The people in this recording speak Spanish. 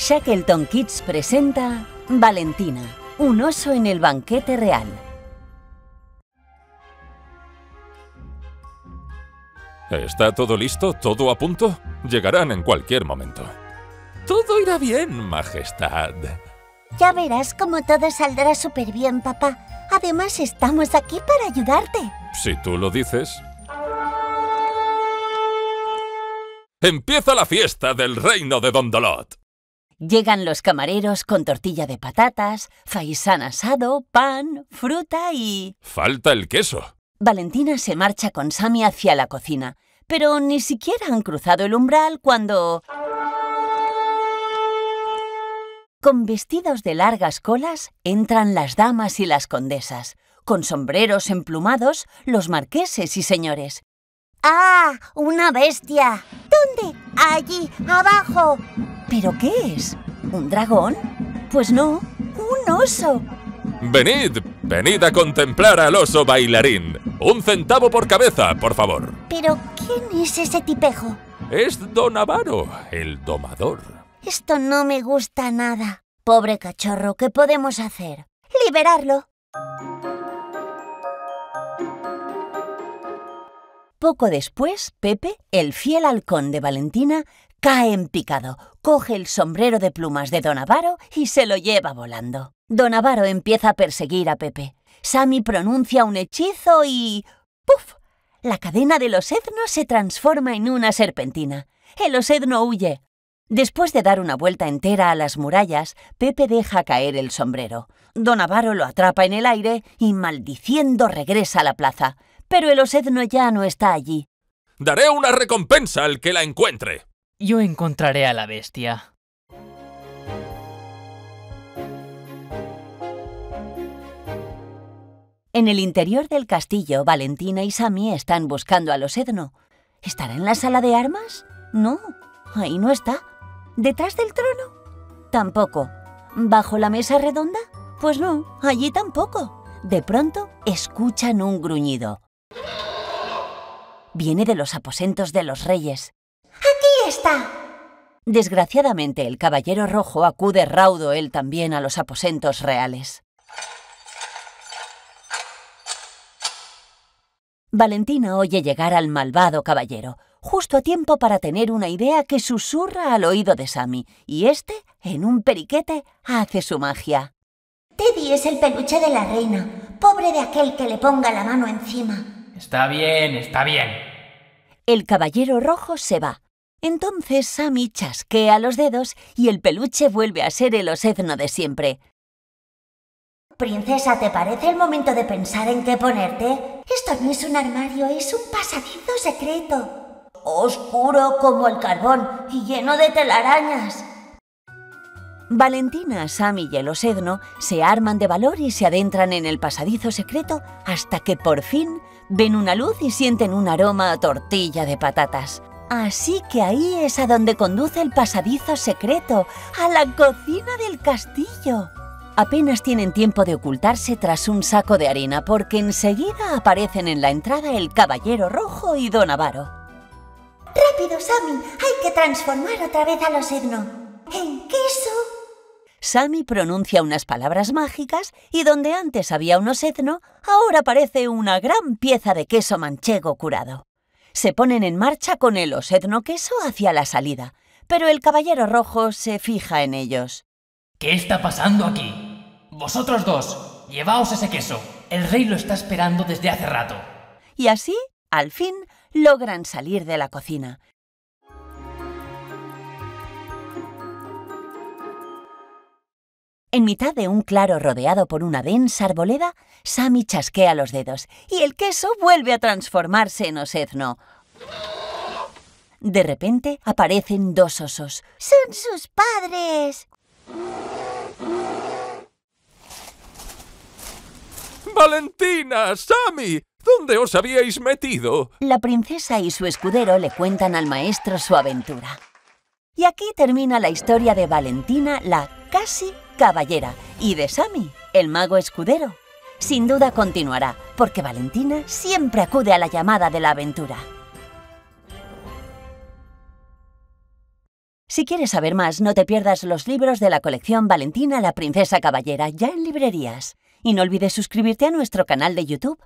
Shackleton Kids presenta Valentina, un oso en el banquete real. ¿Está todo listo? ¿Todo a punto? Llegarán en cualquier momento. Todo irá bien, Majestad. Ya verás cómo todo saldrá súper bien, papá. Además, estamos aquí para ayudarte. Si tú lo dices. ¡Empieza la fiesta del reino de Dondolot! Llegan los camareros con tortilla de patatas, faisán asado, pan, fruta y... Falta el queso. Valentina se marcha con Sammy hacia la cocina, pero ni siquiera han cruzado el umbral cuando... Con vestidos de largas colas entran las damas y las condesas, con sombreros emplumados los marqueses y señores. ¡Ah! ¡Una bestia! ¿Dónde? Allí, abajo. ¿Pero qué es? ¿Un dragón? Pues no, un oso. Venid, venid a contemplar al oso bailarín. Un centavo por cabeza, por favor. ¿Pero quién es ese tipejo? Es Don Avaro, el domador. Esto no me gusta nada. Pobre cachorro, ¿qué podemos hacer? Liberarlo. Poco después, Pepe, el fiel halcón de Valentina, cae en picado, coge el sombrero de plumas de Don Avaro y se lo lleva volando. Don Avaro empieza a perseguir a Pepe. Sammy pronuncia un hechizo y... ¡Puf! La cadena del osedno se transforma en una serpentina. El osedno huye. Después de dar una vuelta entera a las murallas, Pepe deja caer el sombrero. Don Avaro lo atrapa en el aire y, maldiciendo, regresa a la plaza. Pero el osedno ya no está allí. Daré una recompensa al que la encuentre. Yo encontraré a la bestia. En el interior del castillo, Valentina y Sammy están buscando al osedno. ¿Estará en la sala de armas? No, ahí no está. ¿Detrás del trono? Tampoco. ¿Bajo la mesa redonda? Pues no, allí tampoco. De pronto escuchan un gruñido. Viene de los aposentos de los reyes. ¡Aquí está! Desgraciadamente, el caballero rojo acude raudo él también a los aposentos reales. Valentina oye llegar al malvado caballero, justo a tiempo para tener una idea que susurra al oído de Sammy, y éste, en un periquete, hace su magia. Teddy es el peluche de la reina. Pobre de aquel que le ponga la mano encima. Está bien, está bien. El caballero rojo se va. Entonces Sammy chasquea los dedos y el peluche vuelve a ser el osedno de siempre. Princesa, ¿te parece el momento de pensar en qué ponerte? Esto no es un armario, es un pasadizo secreto. Oscuro como el carbón y lleno de telarañas. Valentina, Sammy y el osedno se arman de valor y se adentran en el pasadizo secreto hasta que por fin ven una luz y sienten un aroma a tortilla de patatas. Así que ahí es a donde conduce el pasadizo secreto, a la cocina del castillo. Apenas tienen tiempo de ocultarse tras un saco de harina porque enseguida aparecen en la entrada el caballero rojo y don Avaro. ¡Rápido, Sammy! Hay que transformar otra vez al osedno. ¿En queso? Sammy pronuncia unas palabras mágicas y donde antes había un osedno, ahora aparece una gran pieza de queso manchego curado. Se ponen en marcha con el osedno queso hacia la salida, pero el caballero rojo se fija en ellos. ¿Qué está pasando aquí? Vosotros dos, llevaos ese queso. El rey lo está esperando desde hace rato. Y así, al fin, logran salir de la cocina. En mitad de un claro rodeado por una densa arboleda, Sammy chasquea los dedos y el queso vuelve a transformarse en osedno. De repente aparecen dos osos. ¡Son sus padres! ¡Valentina! ¡Sammy! ¿Dónde os habíais metido? La princesa y su escudero le cuentan al maestro su aventura. Y aquí termina la historia de Valentina, la casi caballera, y de Sammy, el mago escudero. Sin duda continuará, porque Valentina siempre acude a la llamada de la aventura. Si quieres saber más, no te pierdas los libros de la colección Valentina la Princesa Caballera ya en librerías. Y no olvides suscribirte a nuestro canal de YouTube.